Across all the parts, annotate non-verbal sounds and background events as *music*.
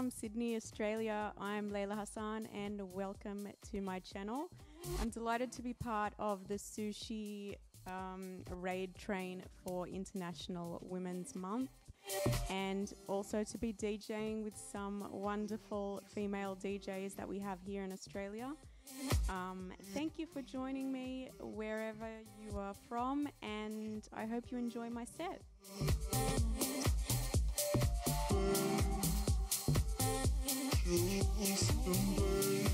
from Sydney, Australia. I'm Leila Hassan and welcome to my channel. I'm delighted to be part of the SUSHE um, raid train for International Women's Month and also to be DJing with some wonderful female DJs that we have here in Australia. Um, thank you for joining me wherever you are from, and I hope you enjoy my set. Lost away.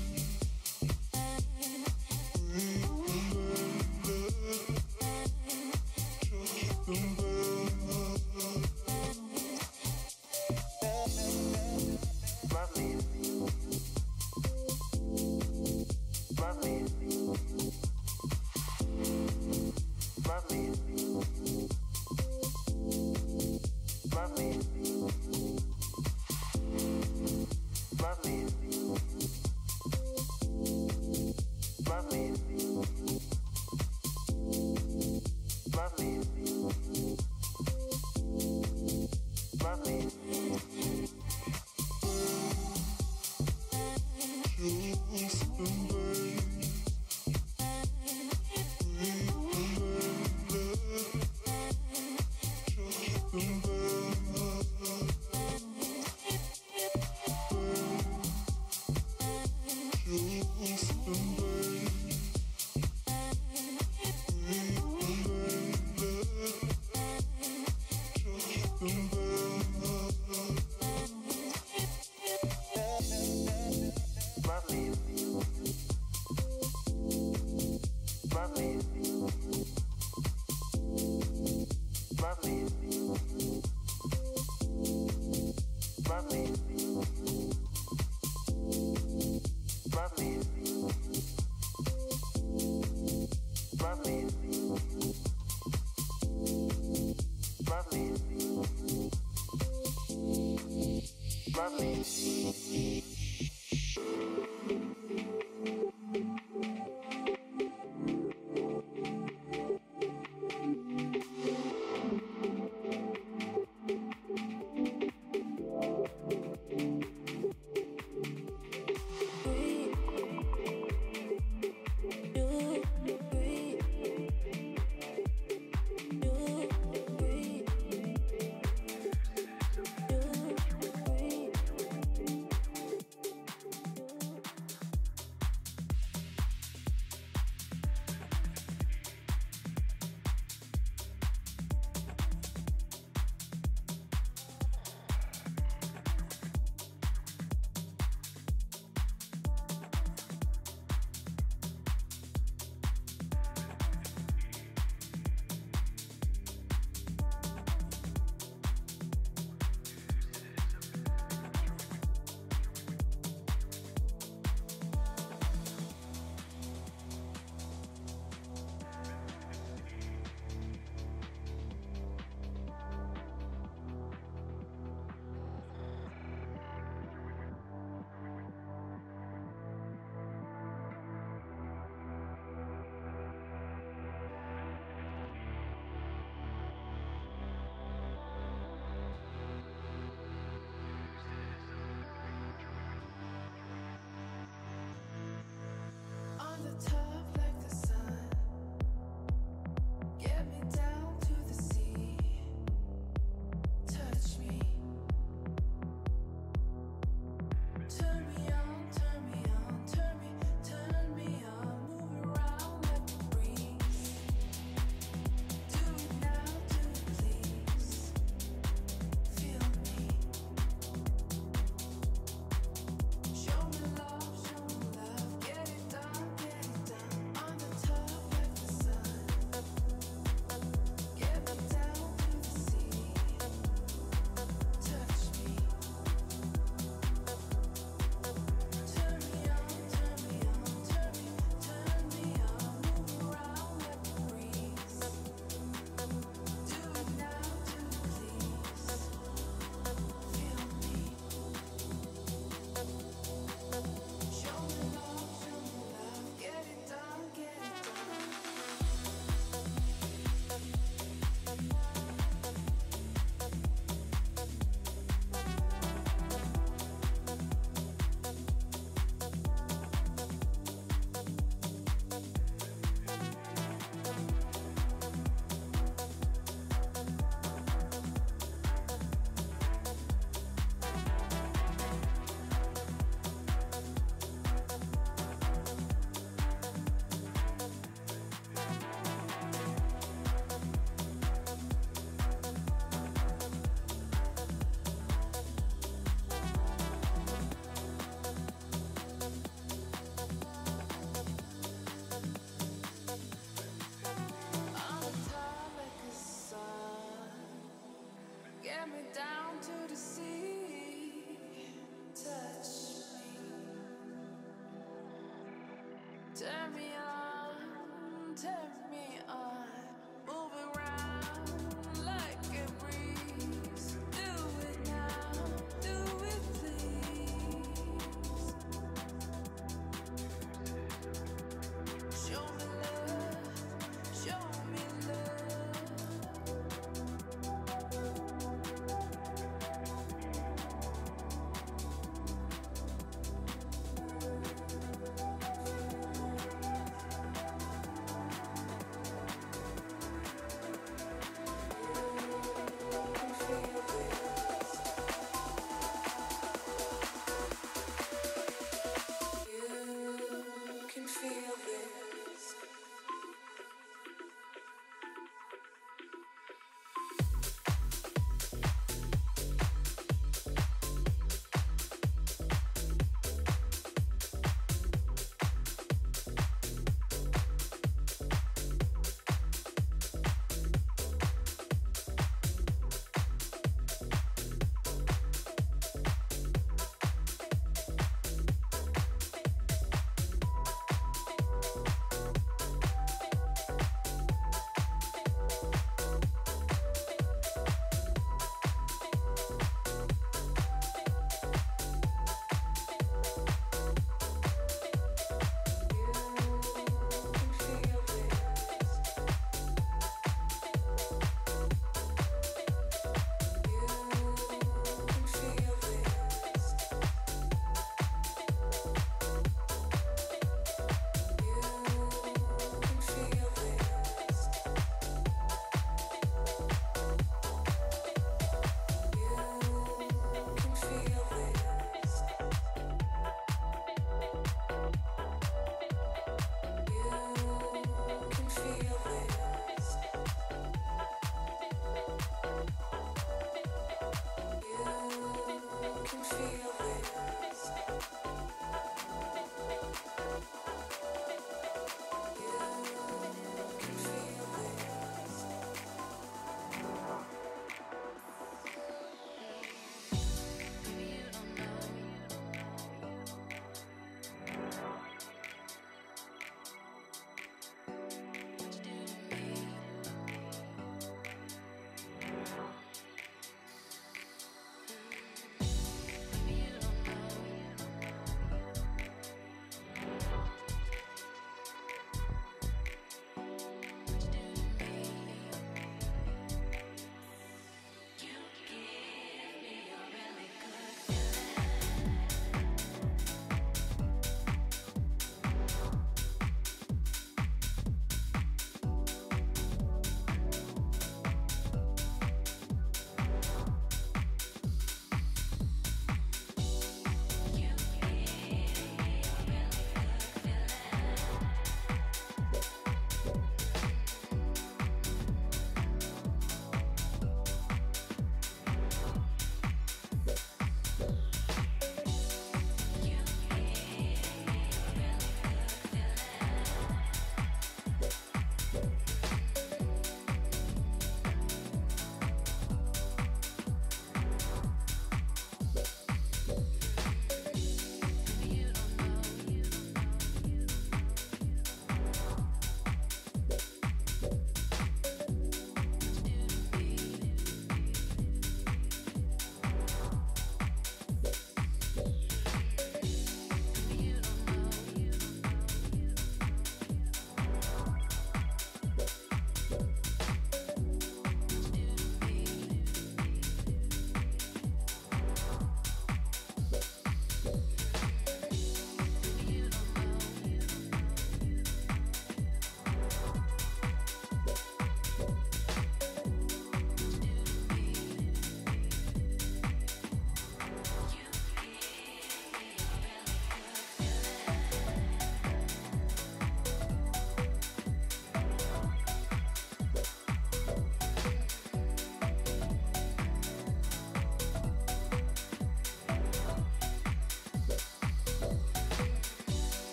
Turn me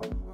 Bye.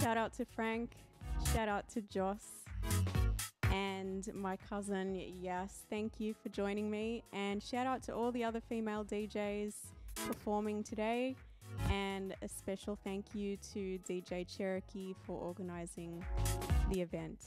Shout out to Frank. Shout out to Joss. And my cousin, yes, thank you for joining me. And shout out to all the other female DJs performing today. And a special thank you to DJ Cherokee for organizing the event.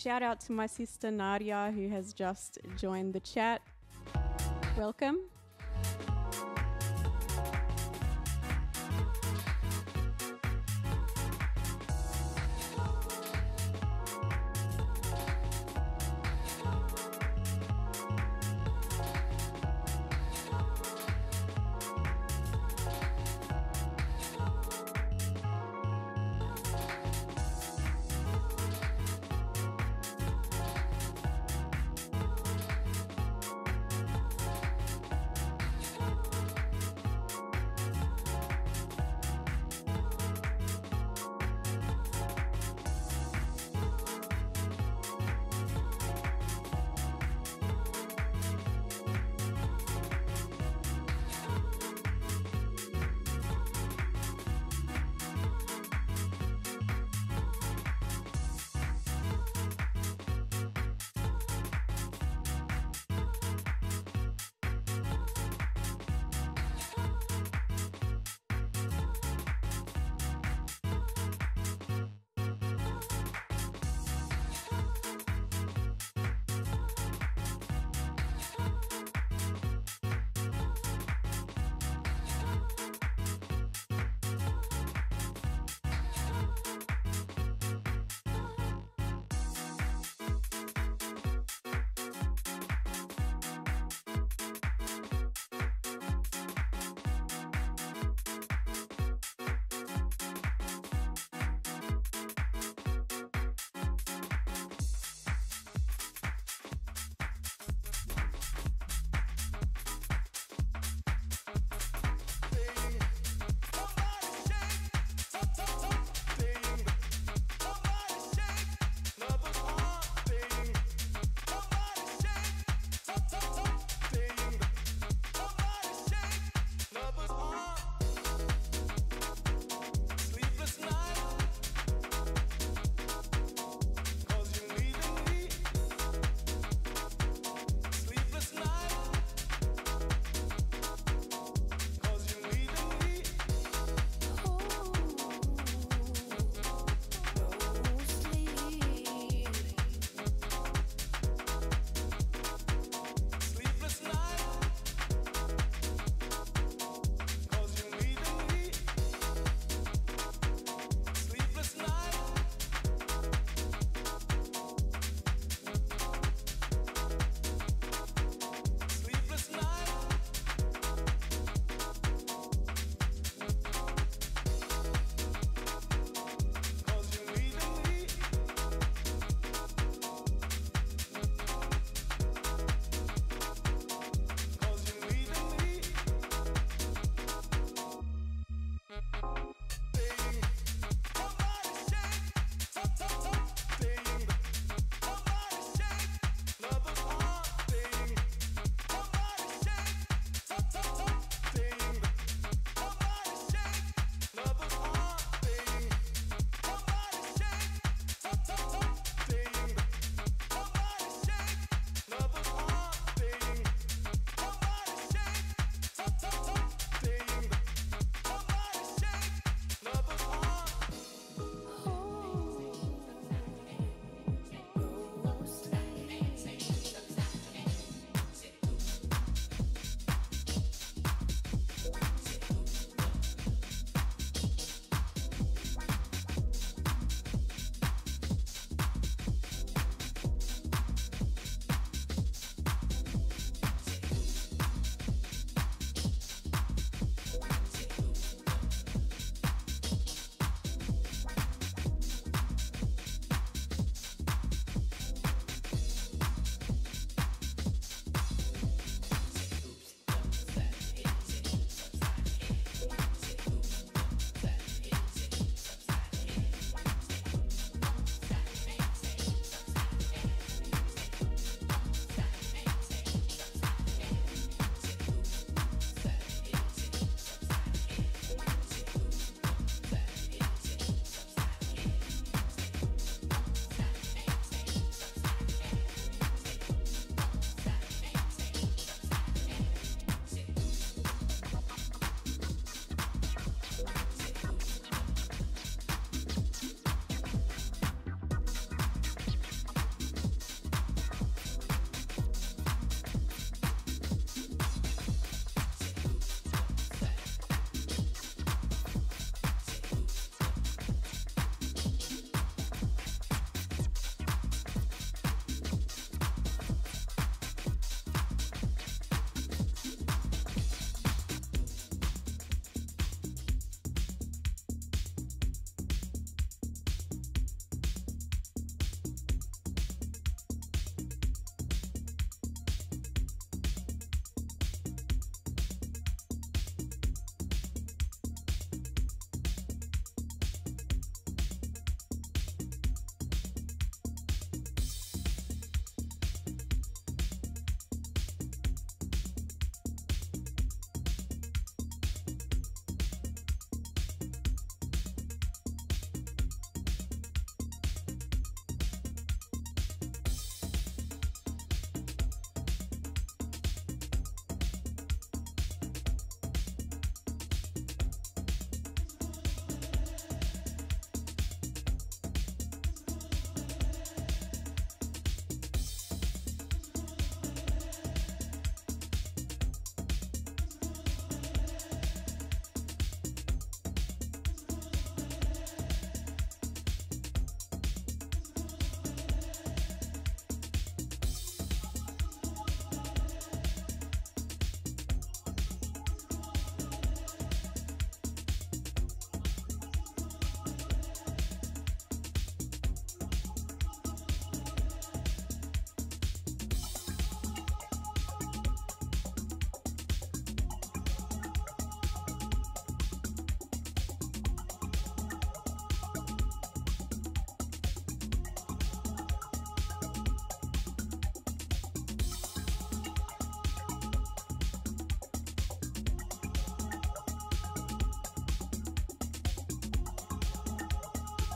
Shout out to my sister Nadia, who has just joined the chat. Welcome.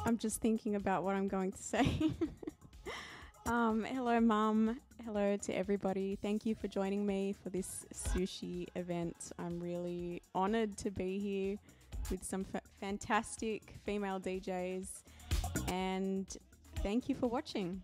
I'm just thinking about what I'm going to say. *laughs* um, hello, Mum. Hello to everybody. Thank you for joining me for this SUSHE event. I'm really honored to be here with some fa- fantastic female DJs. And thank you for watching.